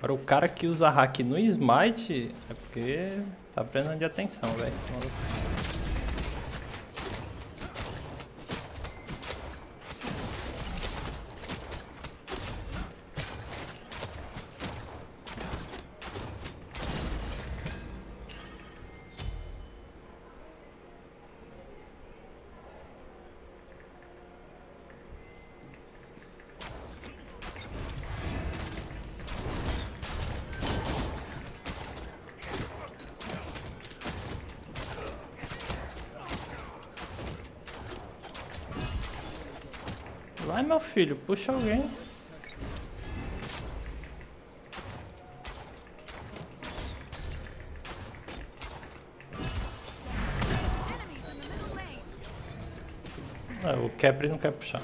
Para o cara que usa hack no Smite, é porque tá prestando de atenção, velho. Filho, puxa alguém. É, o Capri não quer puxar.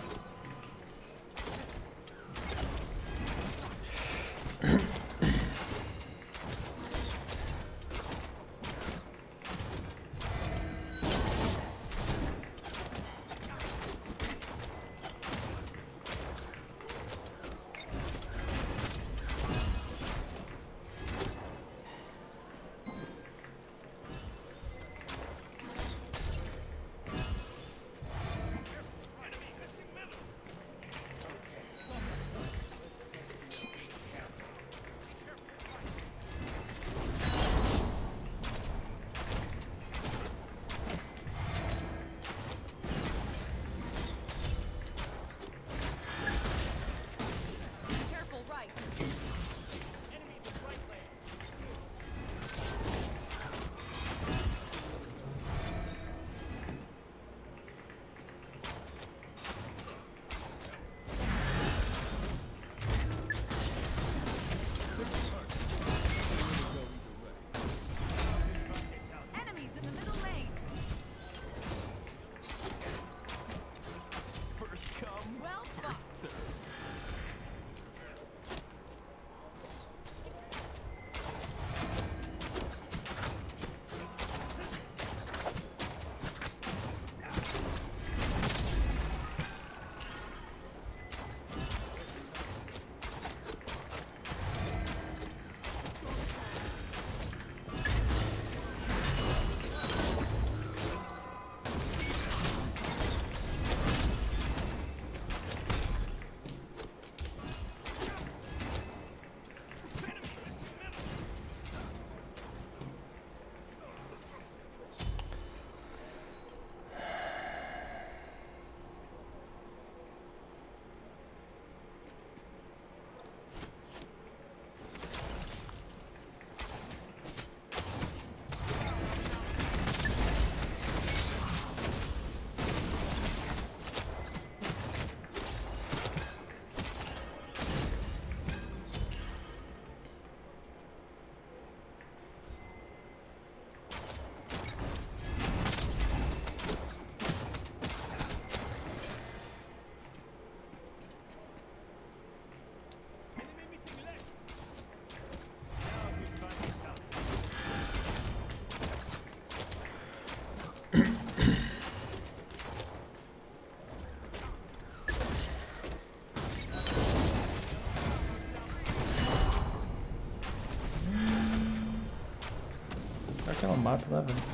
Mata, né, velho?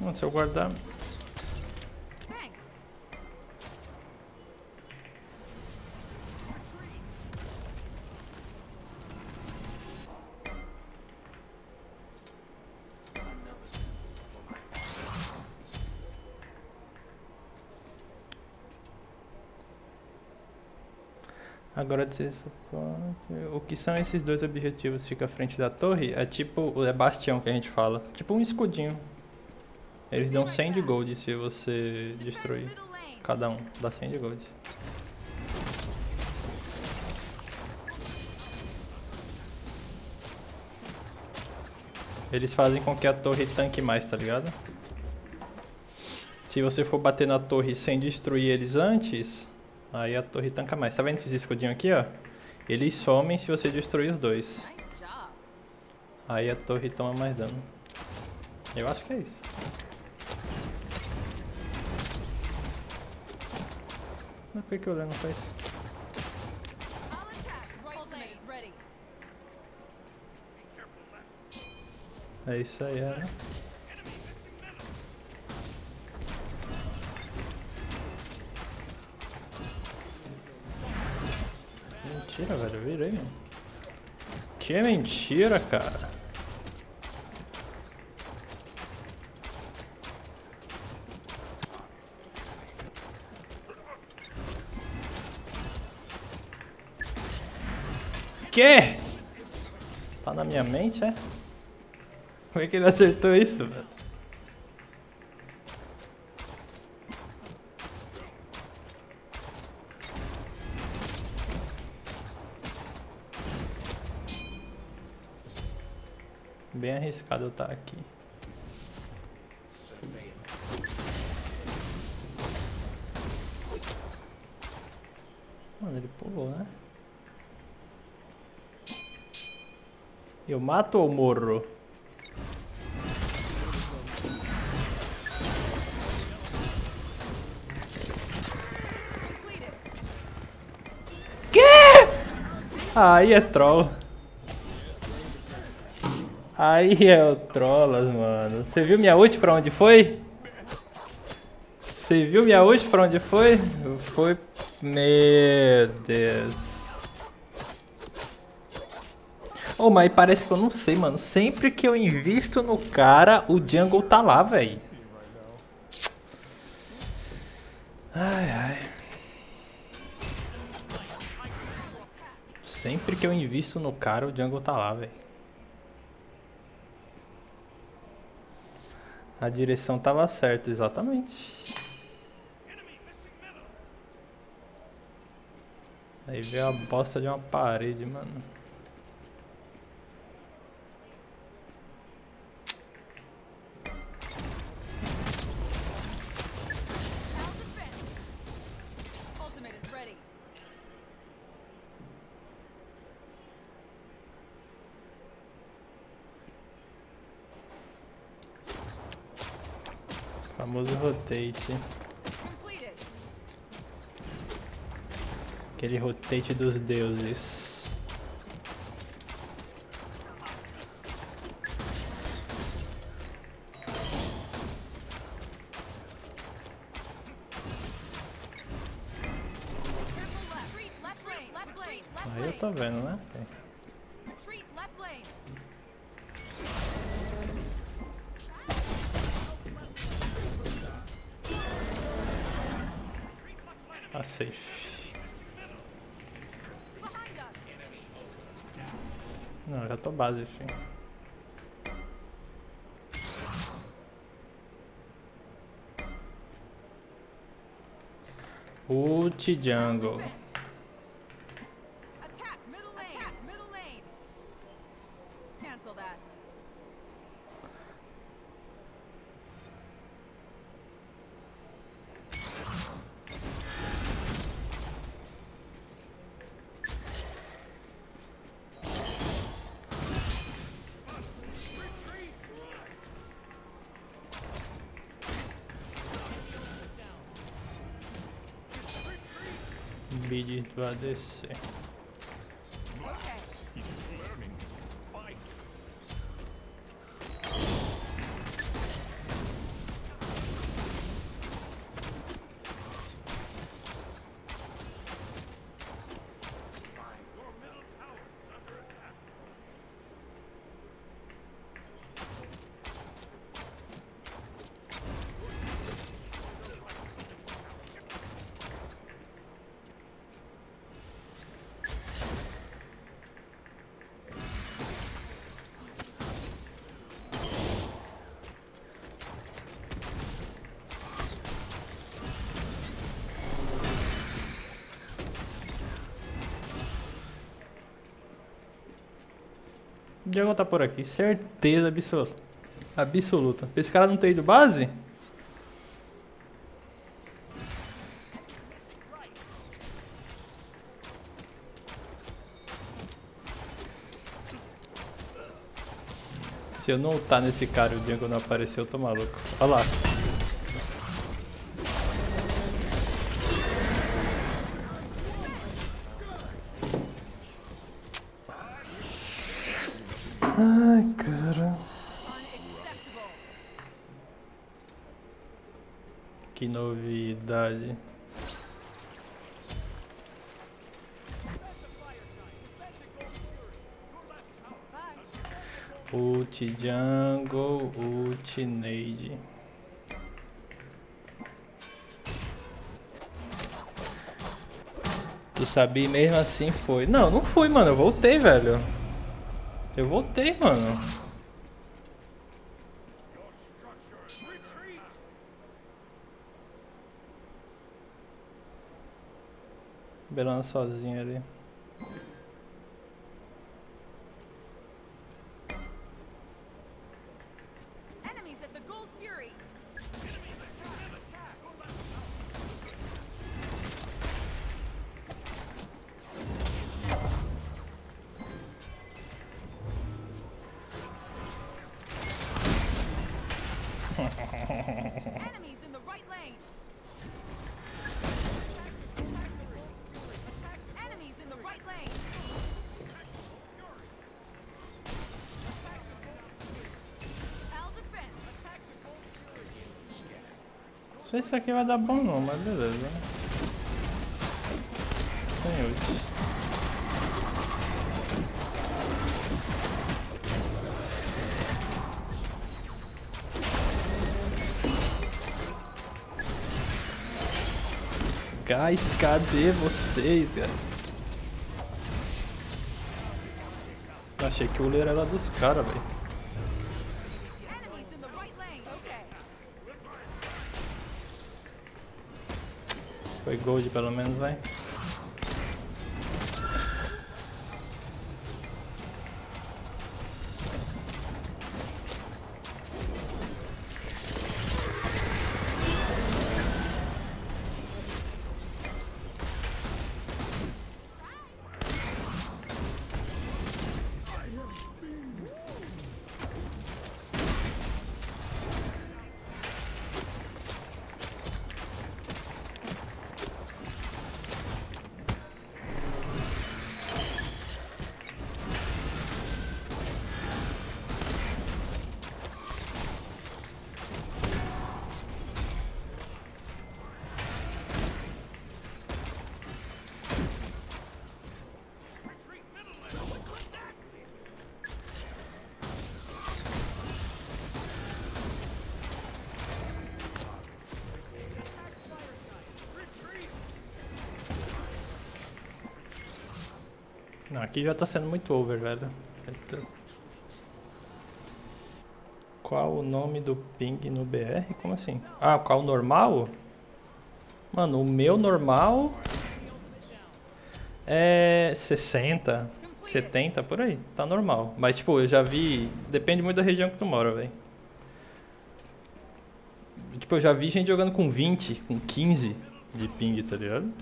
Não, se eu guardar. Agora dizer o que são esses dois objetivos fica à frente da torre? É tipo o é bastião que a gente fala, tipo um escudinho. Eles dão 100 de gold se você destruir cada um, dá 100 de gold. Eles fazem com que a torre tanque mais, tá ligado? Se você for bater na torre sem destruir eles antes, aí a torre tanca mais. Tá vendo esses escudinhos aqui, ó? Eles somem se você destruir os dois. Aí a torre toma mais dano. Eu acho que é isso. Mas por que o não faz? É isso aí, é? Mentira, velho, virei. Que mentira, cara. Que? Tá na minha mente, é? Como é que ele acertou isso, velho? Bem arriscado eu estar aqui. Eu mato ou morro? Completed. Aí é troll. Aí é o trollas, mano. Você viu minha ult pra onde foi? Você viu minha ult pra onde foi? Foi... Meu Deus. Oh, mas parece que eu não sei, mano. Sempre que eu invisto no cara, o jungle tá lá, velho. Ai, ai. Sempre que eu invisto no cara, o jungle tá lá, velho. A direção tava certa, exatamente. Aí veio a bosta de uma parede, mano. Rotate. Aquele rotate dos deuses. Não, já tô base, filho. Ult jungle. this Diego tá por aqui, certeza absoluta. Absoluta. Esse cara não tem ido base? Se eu não tá nesse cara o Diego não apareceu, eu tô maluco. Olha lá. Ai, cara. Unacceptable. Que novidade. Ult Jungle, ult Nade. Tu sabia mesmo assim foi. Não, não fui, mano. Eu voltei, velho. Eu voltei, mano. Belana sozinho ali. Enemies at the Gold Fury. Sei se aqui vai dar bom não, mas beleza. Sem ult. Guys, cadê vocês, cara? Achei que o Uller era dos caras, velho. Foi gold pelo menos, vai. Não, aqui já tá sendo muito over, velho. Eita. Qual o nome do ping no BR? Como assim? Ah, qual o normal? Mano, o meu normal é 60, 70, por aí. Tá normal. Mas, tipo, eu já vi... Depende muito da região que tu mora, velho. Tipo, eu já vi gente jogando com 20, com 15 de ping, tá ligado?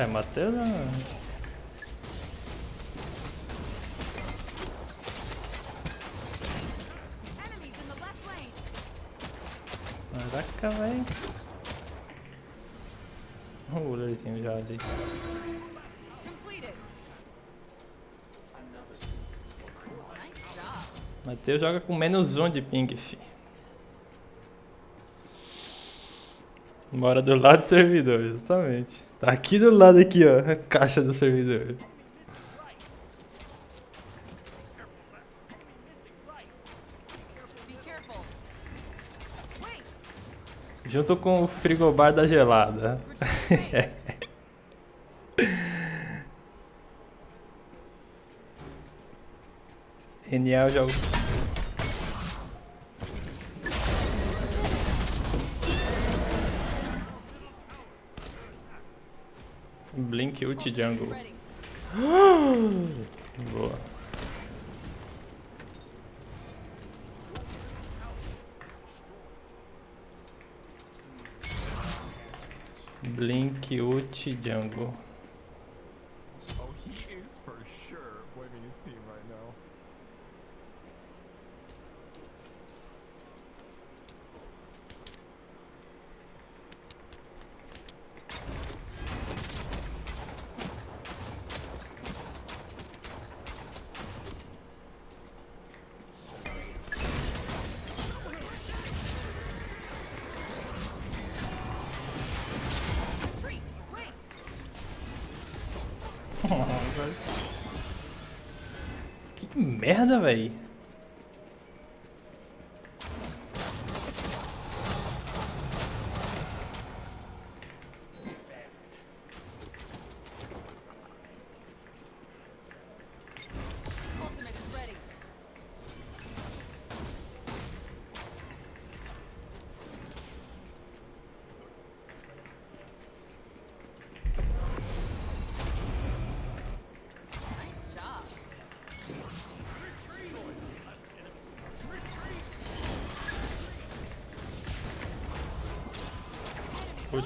É, Matheus não... Lane. Caraca, velho. O leitinho já ali. Matheus joga com menos um de ping, fi. Mora do lado do servidor, exatamente. Tá aqui do lado aqui, ó, a caixa do servidor. Junto com o frigobar da gelada. Genial jogo. Blink ult jungle. Boa. Blink ult jungle. Merda, véi.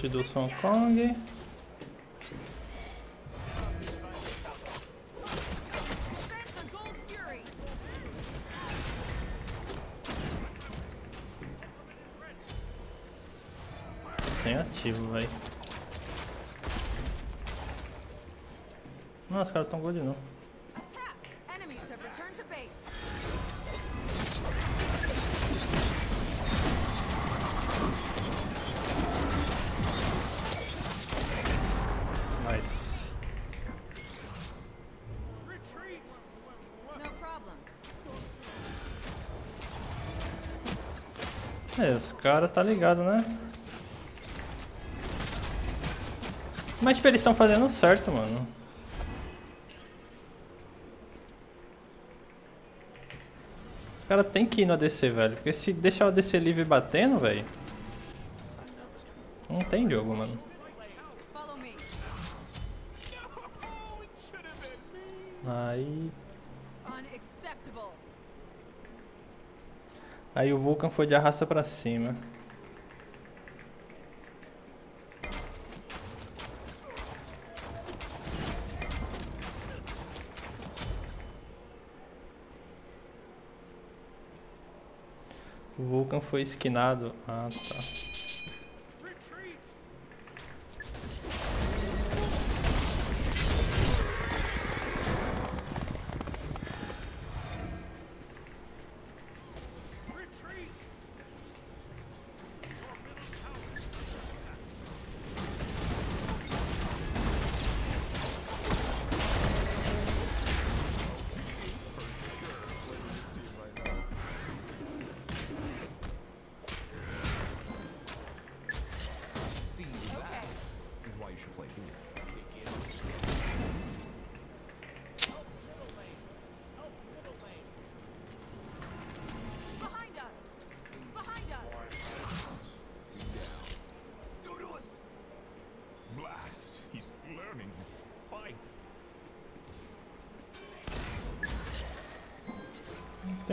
Do Song Kong. Sem ativo, véi. Nossa, os caras tão gold não. Os caras tá ligado, né? Mas tipo, eles estão fazendo certo, mano. Os caras tem que ir no ADC, velho. Porque se deixar o ADC livre batendo, velho. Não tem jogo, mano. Aí. Aí o Vulcan foi de arrasta pra cima. O Vulcan foi esquinado. Ah, tá.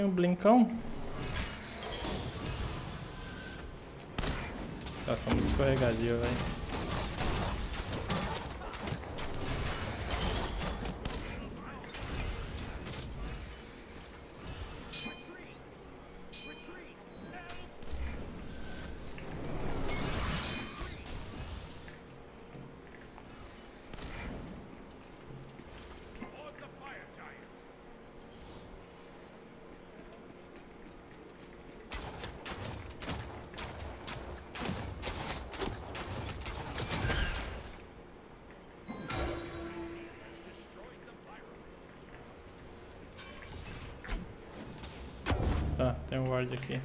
Tem um blinkão. Nossa, muito escorregadio, velho. Tem um ward aqui.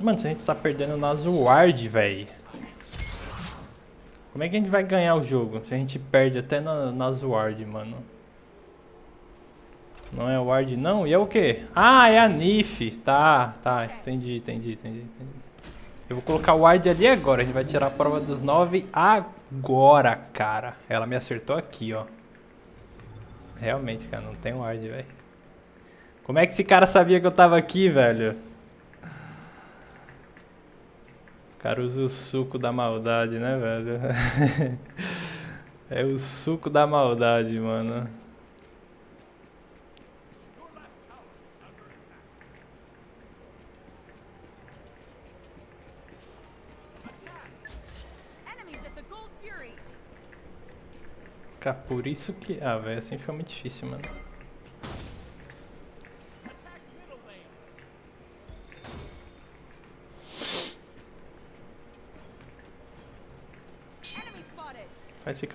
Mano, se a gente tá perdendo nas ward, véi. Como é que a gente vai ganhar o jogo se a gente perde até na, nas ward, mano? Não é ward não? E é o quê? Ah, é a Nif. Tá, tá. Entendi, entendi, entendi, entendi. Eu vou colocar o ward ali agora. A gente vai tirar a prova dos 9 agora, cara. Ela me acertou aqui, ó. Realmente, cara, não tem ward, velho. Como é que esse cara sabia que eu tava aqui, velho? O cara usa o suco da maldade, né, velho? é o suco da maldade, mano. Cara, por isso que... Ah, velho, assim fica muito difícil, mano. Enemy spotted. Faz esse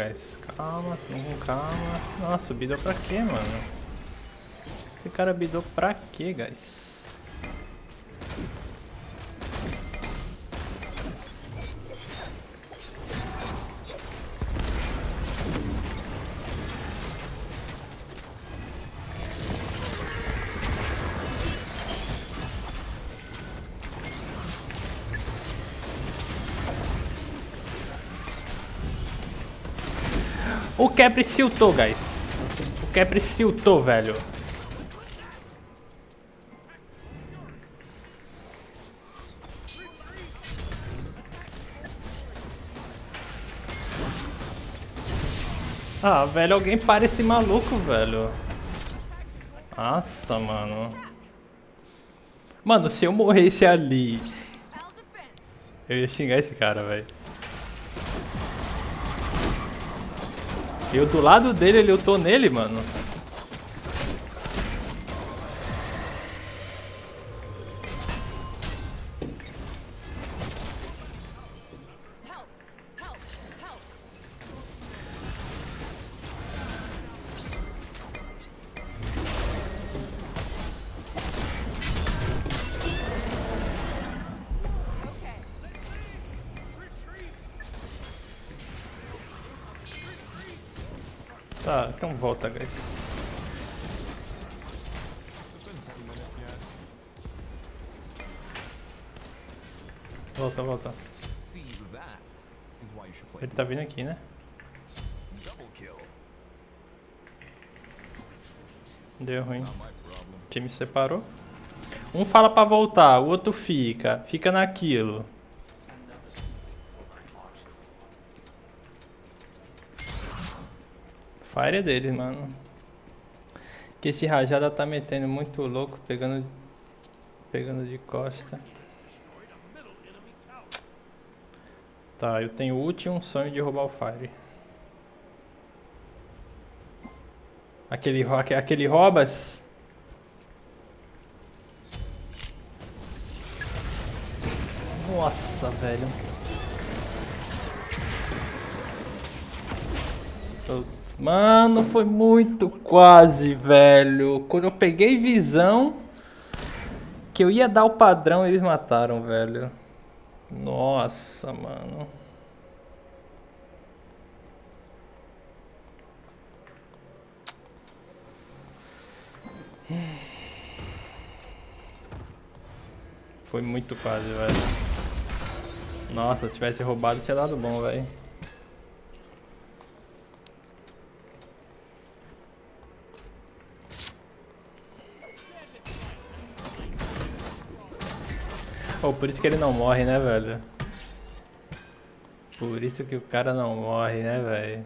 guys. Calma, calma. Nossa, bidou pra quê, mano? Esse cara bidou pra quê, guys? Capri siltou, guys. O Capri siltou, velho. Ah, velho, alguém para esse maluco, velho. Nossa, mano. Mano, se eu morresse ali, eu ia xingar esse cara, velho. Eu do lado dele, ele lutou nele, mano. Vindo aqui, né? Deu ruim. O time separou. Um fala pra voltar, o outro fica. Fica naquilo. Fire é dele, mano. Que esse rajada tá metendo muito louco, pegando pegando de costa. Tá, eu tenho e um sonho de roubar o Fire. Aquele, aquele Robas. Nossa, velho. Mano, foi muito quase, velho. Quando eu peguei visão que eu ia dar o padrão, eles mataram, velho. Nossa, mano. Foi muito quase, velho. Nossa, se tivesse roubado, tinha dado bom, velho. Oh, por isso que ele não morre, né, velho? Por isso que o cara não morre, né, velho?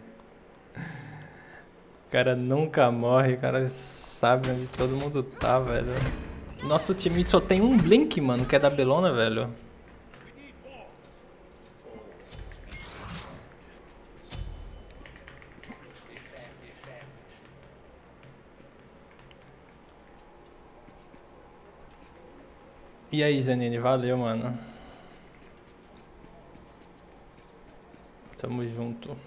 O cara nunca morre, o cara sabe onde todo mundo tá, velho. Nosso time só tem um Blink, mano, que é da Belona, velho. E aí, Zenine, valeu, mano. Tamo junto.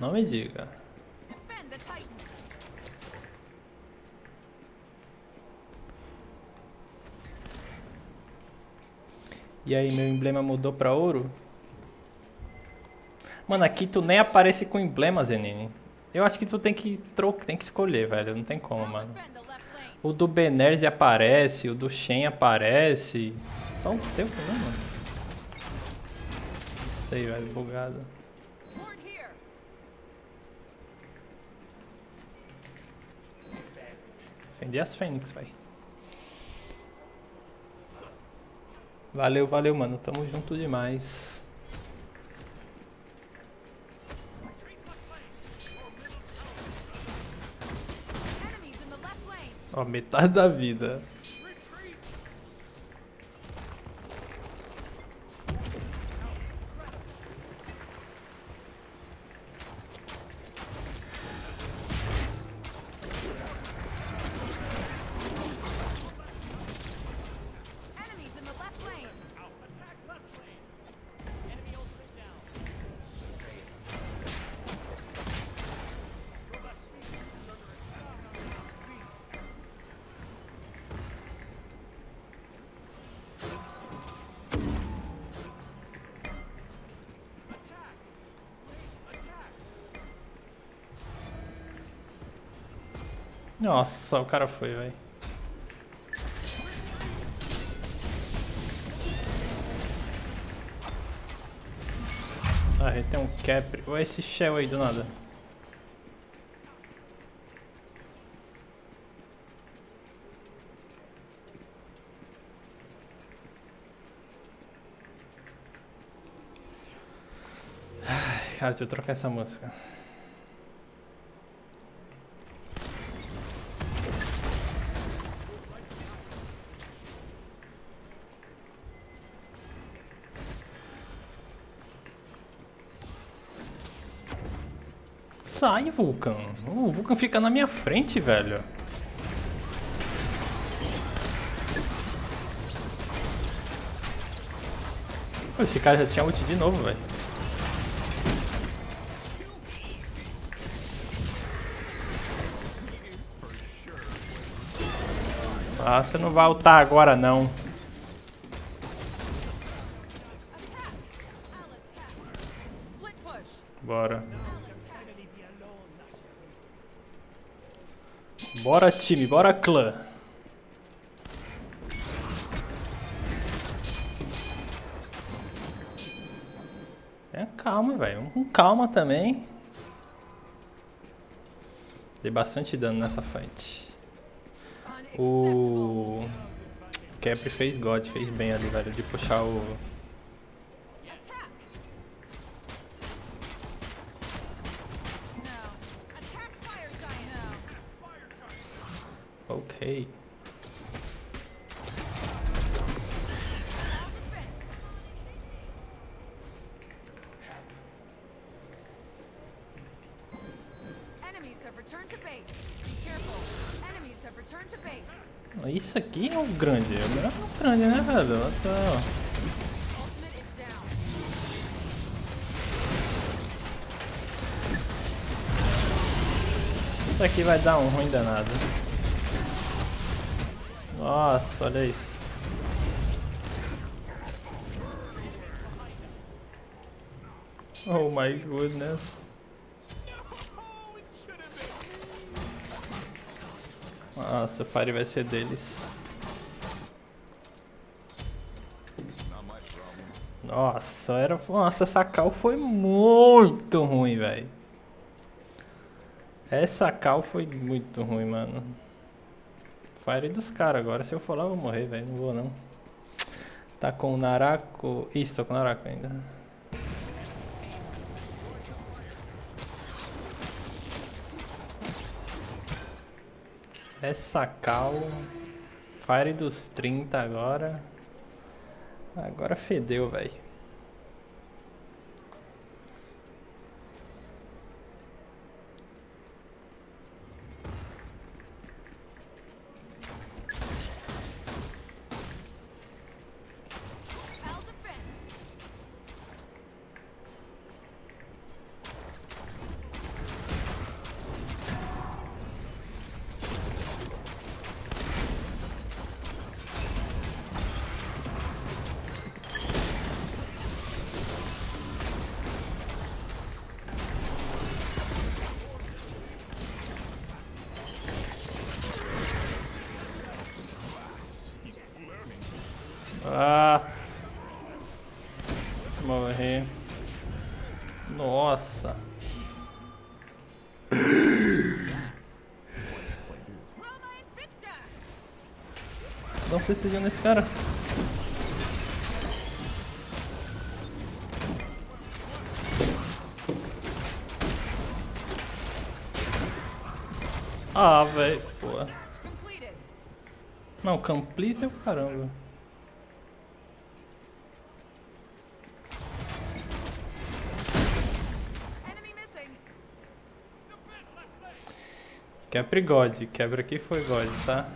Não me diga. E aí, meu emblema mudou pra ouro? Mano, aqui tu nem aparece com emblema, Zenine. Eu acho que tu tem que trocar, tem que escolher, velho. Não tem como, mano. O do Benerzi aparece, o do Shen aparece. Só o teu, né, mano? Não sei, velho, bugado. Defender as Fênix, velho. Valeu, valeu, mano. Tamo junto demais. Ó, metade da vida. Nossa, o cara foi, velho. Ah, tem um Capri. Ou esse Shell aí do nada. Cara, deixa eu trocar essa música. Vulcan. O Vulcan fica na minha frente, velho. Pô, Esse cara já tinha ult de novo, velho. Ah, você não vai ultar agora, não. Bora. Bora, time. Bora, clã. Tenha calma, velho. Com calma também. Dei bastante dano nessa fight. O Capri fez God, fez bem ali, velho, de puxar o. base. Isso aqui é o grande. É o melhor grande, né, velho? Isso aqui vai dar um ruim danado. Nossa, olha isso. Oh my goodness. Nossa, o Fire vai ser deles. Nossa, era. Nossa, essa cal foi muito ruim, velho. Essa cal foi muito ruim, mano. Fire dos caras agora. Se eu for lá, eu vou morrer, velho. Não vou não. Tá com o Narako. Isso, tô com o Narako ainda. Essa cal. Fire dos 30 agora. Agora fedeu, velho. Morri. Nossa! Sei se viu nesse cara. Ah, velho, pô. Não, complete é o caramba. Quebra God, quebra aqui foi God, tá?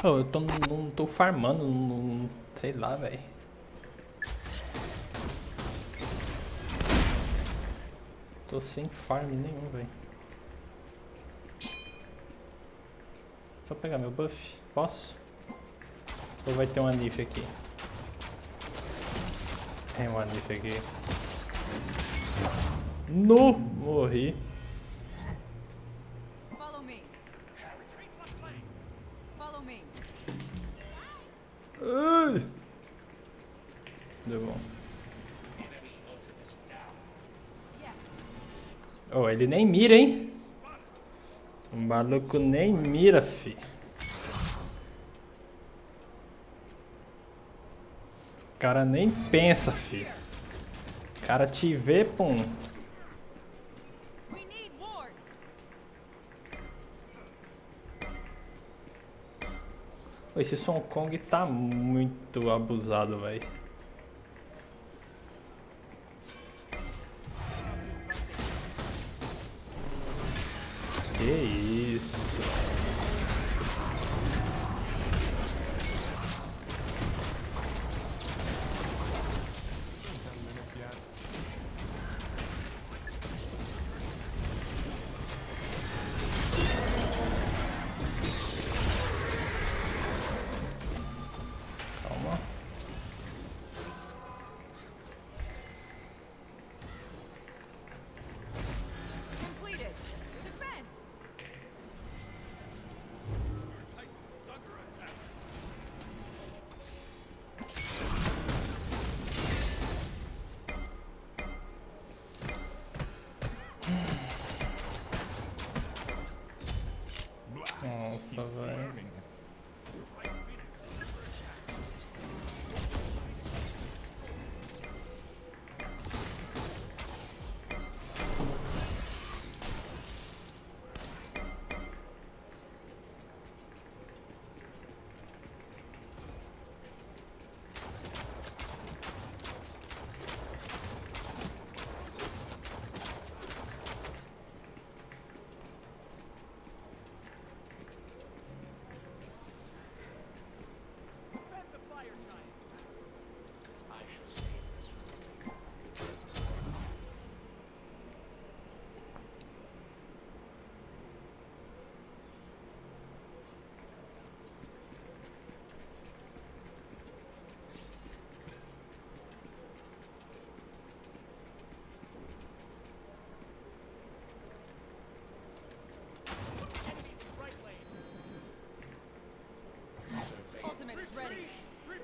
Pô, eu tô, não tô farmando, não, sei lá, velho. Tô sem farm nenhum, velho. Só pegar meu buff, posso? Ou vai ter um anif aqui? Tem um anif aqui. No! Morri. Follow me. Follow me. Ai. Deu bom. Oh, ele nem mira, hein? O maluco nem mira, fi. O cara nem pensa, fi. O cara te vê, pum. Esse Song Kong tá muito abusado, velho.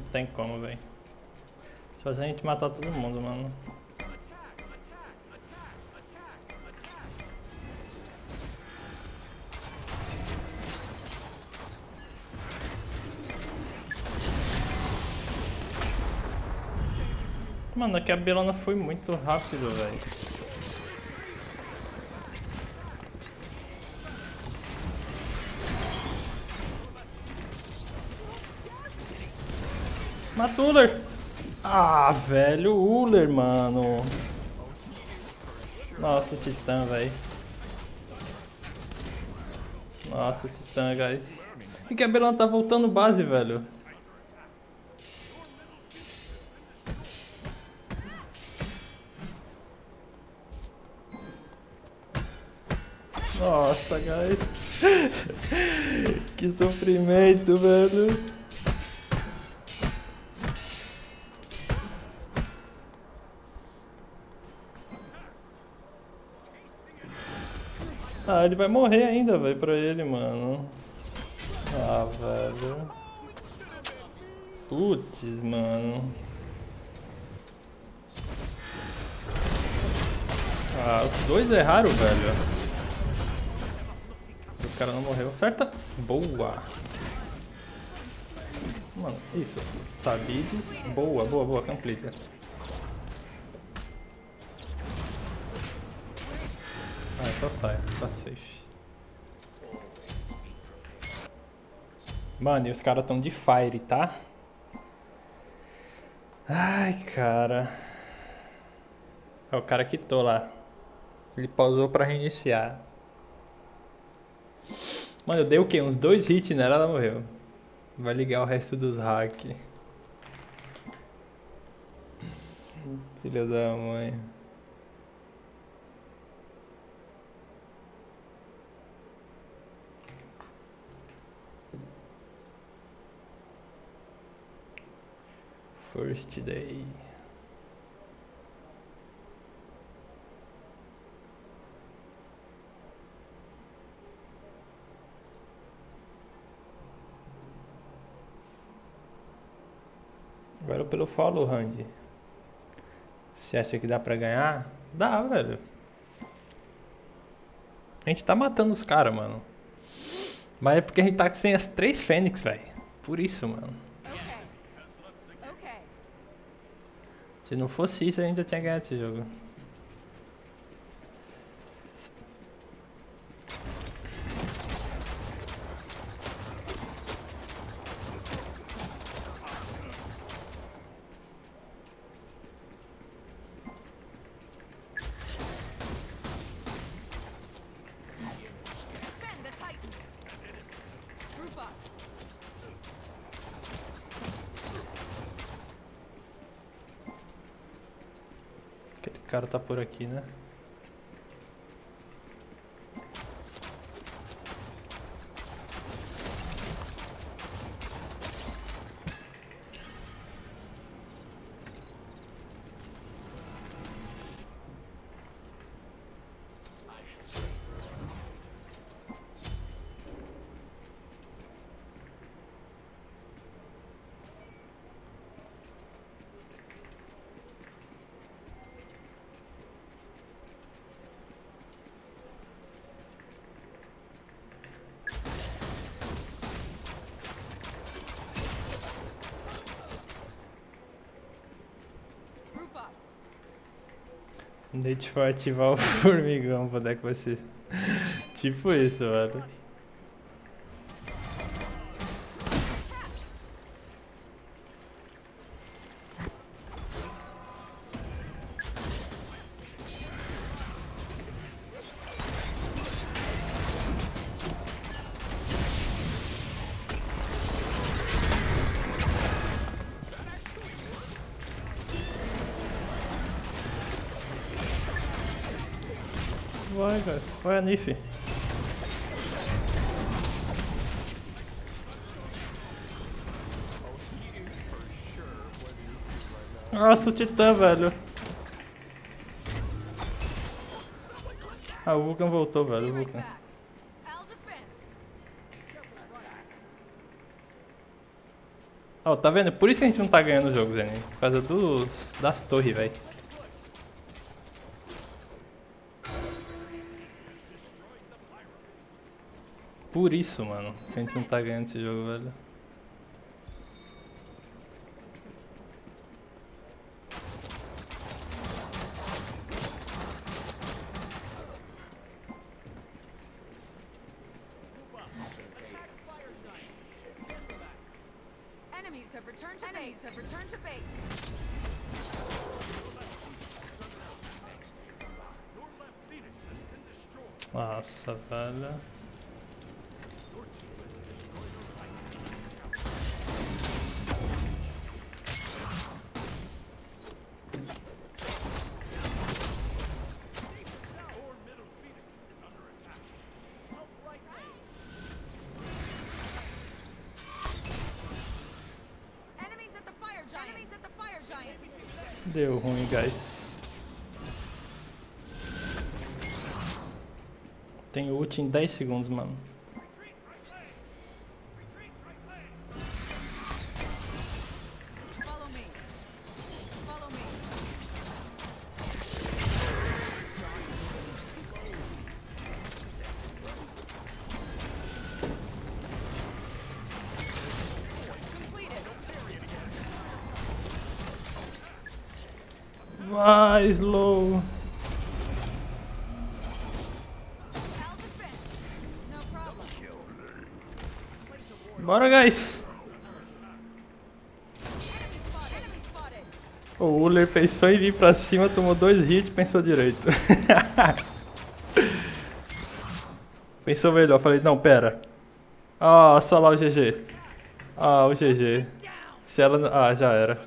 Não tem como, velho. Só se a gente matar todo mundo, mano. Mano, é que a Belona foi muito rápido, velho. Mata o Uller! Ah, velho, Uller, mano. Nossa, o Titã, velho. Nossa, o Titã, guys. E que a Belona tá voltando base, velho. Nossa, guys. que sofrimento, velho. Ah, ele vai morrer ainda, velho, pra ele, mano. Ah, velho. Putz, mano. Ah, os dois erraram, velho. O cara não morreu. Certa? Boa. Mano, isso. Tabides. Boa, boa, boa. Completa. Só sai. Tá safe. Mano, e os caras tão de fire, tá? Ai, cara. É o cara que tô lá. Ele pausou pra reiniciar. Mano, eu dei o quê? Uns dois hits nela, ela morreu. Vai ligar o resto dos hack. Filha da mãe. First day. Agora pelo follow, Randy. Você acha que dá pra ganhar? Dá, velho. A gente tá matando os caras, mano. Mas é porque a gente tá sem as três Fênix, velho. Por isso, mano. Se não fosse isso, a gente já tinha ganhado esse jogo. Defend the Titan. Group up. Aquele cara tá por aqui, né? Date for ativar o formigão, o deck vai ser tipo isso, velho. Ué, a Nif. Nossa, o Titã, velho. Ah, o Vulcan voltou, velho. O Vulcan. Ó, oh, tá vendo? Por isso que a gente não tá ganhando o jogo, Zenin. Por causa dos... das torres, velho. Por isso, mano, que a gente não tá ganhando esse jogo, velho. Enemies have Guys. Tem ult em 10 segundos, mano. Bora, guys. O Uller pensou em vir pra cima, tomou dois hits, pensou direito. pensou melhor, falei, não, pera. Ah, só lá o GG. Ah, o GG. Se ela... Ah, já era.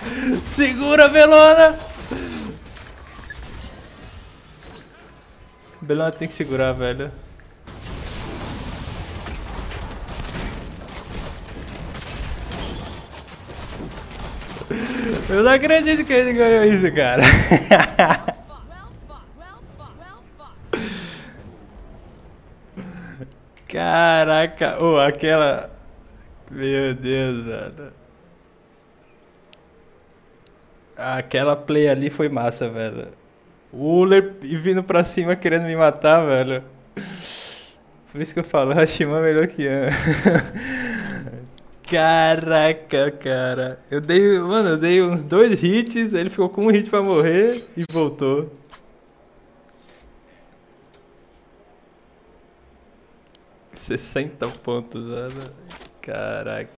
Segura, Belona! Belona tem que segurar, velho. Eu não acredito que ele ganhou isso, cara. Caraca, oh, aquela. Meu Deus, velho. Aquela play ali foi massa, velho. O Uller vindo pra cima querendo me matar, velho. Por isso que eu falo, Hashima é melhor que Yan. Caraca, cara. Eu dei, mano, eu dei uns dois hits, ele ficou com um hit pra morrer e voltou. Sessenta pontos, velho. Caraca.